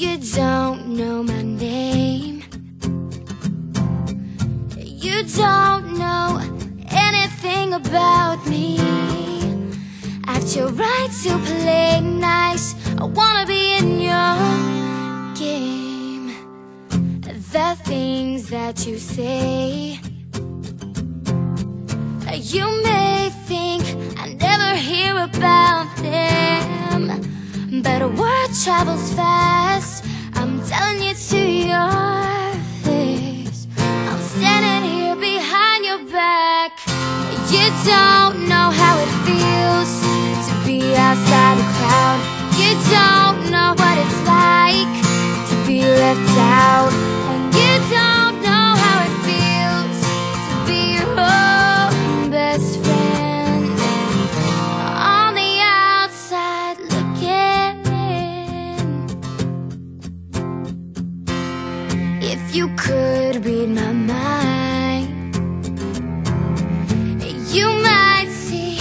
You don't know my name. You don't know anything about me. Act your right to play nice. I wanna be in your game. The things that you say. You may think I never hear about them. But a word travels fast. I'm telling you to your face. I'm standing here behind your back. You don't know how it feels to be outside the crowd. You don't If you could read my mind, you might see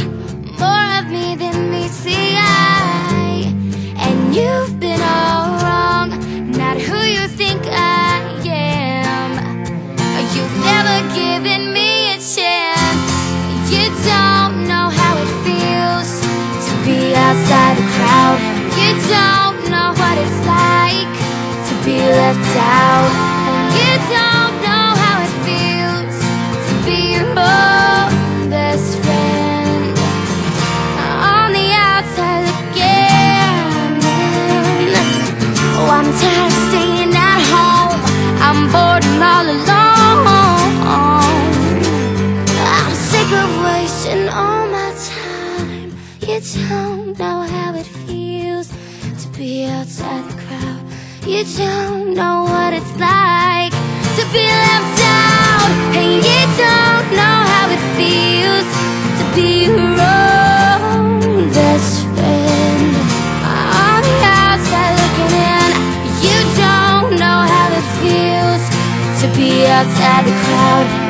more of me than meets the eye. And you've been all wrong, not who you think I am. You've never given me a chance. You don't know how it feels to be outside the crowd. You don't You don't know how it feels to be outside the crowd. You don't know what it's like to be left out. And you don't know how it feels to be your own friend. On the outside looking in, you don't know how it feels to be outside the crowd.